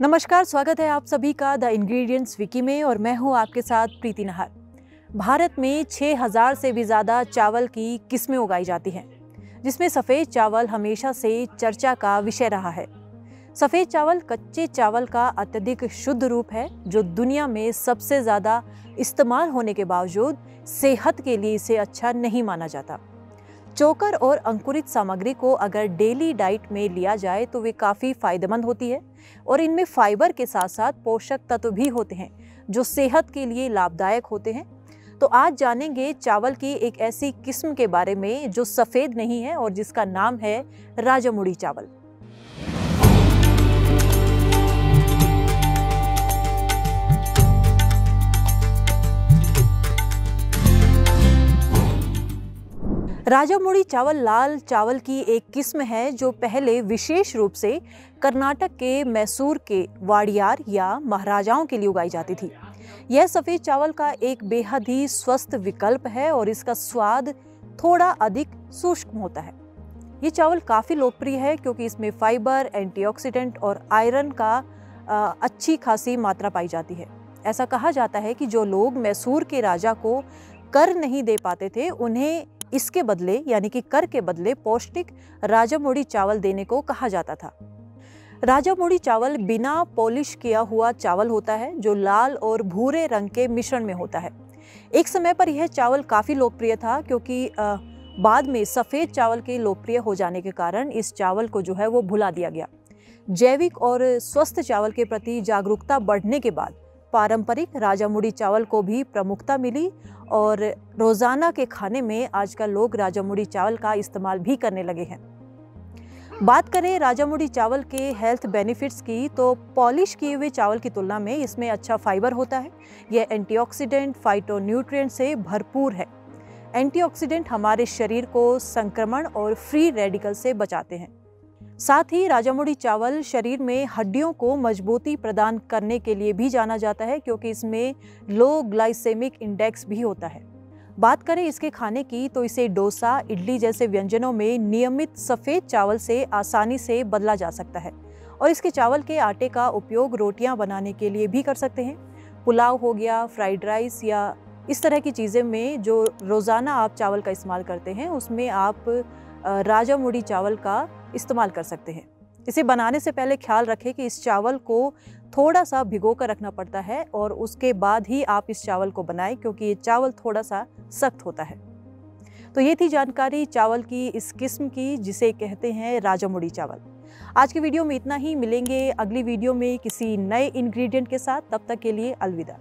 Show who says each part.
Speaker 1: नमस्कार, स्वागत है आप सभी का द इंग्रेडिएंट्स विकी में और मैं हूँ आपके साथ प्रीति नहर। भारत में 6000 से भी ज़्यादा चावल की किस्में उगाई जाती हैं, जिसमें सफ़ेद चावल हमेशा से चर्चा का विषय रहा है। सफ़ेद चावल कच्चे चावल का अत्यधिक शुद्ध रूप है, जो दुनिया में सबसे ज़्यादा इस्तेमाल होने के बावजूद सेहत के लिए इसे अच्छा नहीं माना जाता। चोकर और अंकुरित सामग्री को अगर डेली डाइट में लिया जाए तो वे काफ़ी फ़ायदेमंद होती है। और इनमें फाइबर के साथ साथ पोषक तत्व भी होते हैं, जो सेहत के लिए लाभदायक होते हैं। तो आज जानेंगे चावल की एक ऐसी किस्म के बारे में जो सफ़ेद नहीं है और जिसका नाम है राजामुड़ी चावल। राजामुड़ी चावल लाल चावल की एक किस्म है जो पहले विशेष रूप से कर्नाटक के मैसूर के वाडियार या महाराजाओं के लिए उगाई जाती थी। यह सफ़ेद चावल का एक बेहद ही स्वस्थ विकल्प है और इसका स्वाद थोड़ा अधिक सूक्ष्म होता है। ये चावल काफ़ी लोकप्रिय है क्योंकि इसमें फाइबर एंटीऑक्सीडेंट और आयरन का आ, अच्छी खासी मात्रा पाई जाती है। ऐसा कहा जाता है कि जो लोग मैसूर के राजा को कर नहीं दे पाते थे उन्हें इसके बदले यानी कि कर के बदले पौष्टिक राजामोड़ी चावल देने को कहा जाता था। राजामोड़ी चावल बिना पॉलिश किया हुआ चावल होता है जो लाल और भूरे रंग के मिश्रण में होता है। एक समय पर यह चावल काफ़ी लोकप्रिय था क्योंकि आ, बाद में सफ़ेद चावल के लोकप्रिय हो जाने के कारण इस चावल को जो है वो भुला दिया गया। जैविक और स्वस्थ चावल के प्रति जागरूकता बढ़ने के बाद पारंपरिक राजामुड़ी चावल को भी प्रमुखता मिली और रोज़ाना के खाने में आजकल लोग राजामुड़ी चावल का इस्तेमाल भी करने लगे हैं। बात करें राजामुड़ी चावल के हेल्थ बेनिफिट्स की तो पॉलिश किए हुए चावल की तुलना में इसमें अच्छा फाइबर होता है। यह एंटीऑक्सीडेंट फाइटोन्यूट्रिएंट से भरपूर है। एंटीऑक्सीडेंट हमारे शरीर को संक्रमण और फ्री रेडिकल से बचाते हैं। साथ ही राजामुड़ी चावल शरीर में हड्डियों को मजबूती प्रदान करने के लिए भी जाना जाता है, क्योंकि इसमें लो ग्लाइसेमिक इंडेक्स भी होता है। बात करें इसके खाने की तो इसे डोसा, इडली जैसे व्यंजनों में नियमित सफ़ेद चावल से आसानी से बदला जा सकता है। और इसके चावल के आटे का उपयोग रोटियाँ बनाने के लिए भी कर सकते हैं। पुलाव हो गया, फ्राइड राइस या इस तरह की चीज़ें में जो रोज़ाना आप चावल का इस्तेमाल करते हैं, उसमें आप राजा मुड़ी चावल का इस्तेमाल कर सकते हैं। इसे बनाने से पहले ख्याल रखें कि इस चावल को थोड़ा सा भिगो कर रखना पड़ता है और उसके बाद ही आप इस चावल को बनाएँ, क्योंकि ये चावल थोड़ा सा सख्त होता है। तो ये थी जानकारी चावल की इस किस्म की, जिसे कहते हैं राजामुड़ी चावल। आज के वीडियो में इतना ही। मिलेंगे अगली वीडियो में किसी नए इंग्रेडिएंट के साथ। तब तक के लिए अलविदा।